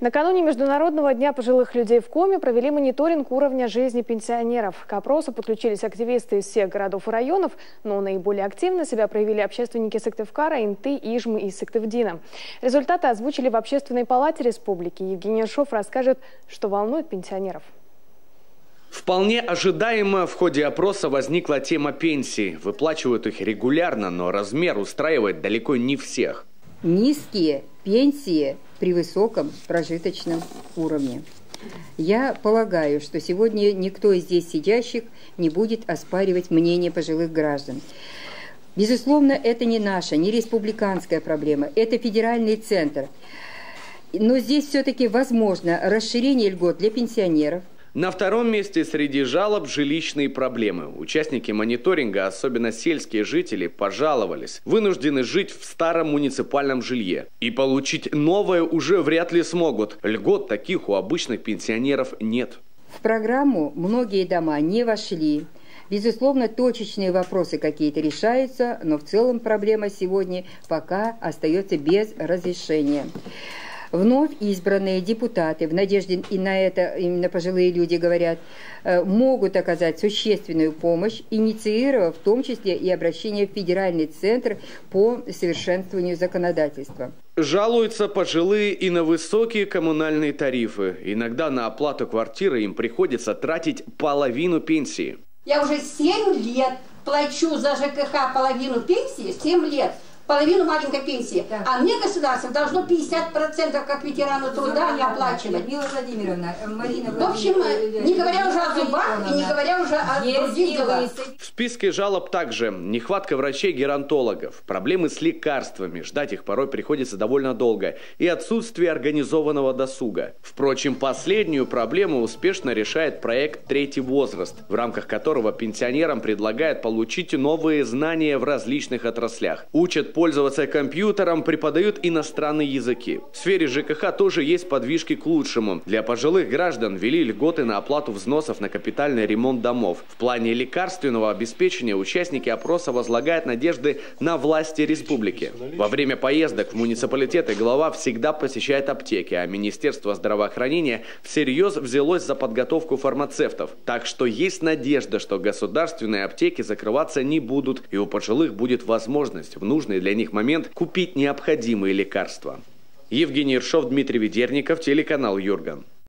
Накануне Международного дня пожилых людей в Коме провели мониторинг уровня жизни пенсионеров. К опросу подключились активисты из всех городов и районов, но наиболее активно себя проявили общественники Сыктывкара, Инты, Ижмы и Сыктывдина. Результаты озвучили в Общественной палате республики. Евгений Шов расскажет, что волнует пенсионеров. Вполне ожидаемо в ходе опроса возникла тема пенсий. Выплачивают их регулярно, но размер устраивает далеко не всех. Низкие пенсии при высоком прожиточном уровне. Я полагаю, что сегодня никто из здесь сидящих не будет оспаривать мнение пожилых граждан. Безусловно, это не наша, не республиканская проблема, это федеральный центр. Но здесь все-таки возможно расширение льгот для пенсионеров – на втором месте среди жалоб жилищные проблемы. Участники мониторинга, особенно сельские жители, пожаловались. Вынуждены жить в старом муниципальном жилье. И получить новое уже вряд ли смогут. Льгот таких у обычных пенсионеров нет. В программу многие дома не вошли. Безусловно, точечные вопросы какие-то решаются, но в целом проблема сегодня пока остается без разрешения. Вновь избранные депутаты, в надежде и на это именно пожилые люди говорят, э, могут оказать существенную помощь, инициировав в том числе и обращение в Федеральный центр по совершенствованию законодательства. Жалуются пожилые и на высокие коммунальные тарифы. Иногда на оплату квартиры им приходится тратить половину пенсии. Я уже 7 лет плачу за ЖКХ половину пенсии, 7 лет – половину маленькой пенсии. Да. А мне государство должно 50% как ветерану труда не оплачивать. Мила Владимировна, э, Марина В общем, э, не говоря уже о зубах и не говоря уже о других делах. В списке жалоб также нехватка врачей-геронтологов, проблемы с лекарствами, ждать их порой приходится довольно долго, и отсутствие организованного досуга. Впрочем, последнюю проблему успешно решает проект «Третий возраст», в рамках которого пенсионерам предлагают получить новые знания в различных отраслях. Учат пользоваться компьютером, преподают иностранные языки. В сфере ЖКХ тоже есть подвижки к лучшему. Для пожилых граждан ввели льготы на оплату взносов на капитальный ремонт домов. В плане лекарственного обеспечения участники опроса возлагают надежды на власти республики. Во время поездок в муниципалитеты глава всегда посещает аптеки, а Министерство здравоохранения всерьез взялось за подготовку фармацевтов. Так что есть надежда, что государственные аптеки закрываться не будут, и у пожилых будет возможность в нужный для для них момент купить необходимые лекарства. Евгений Ершов, Дмитрий Ведерников, телеканал «Юрган».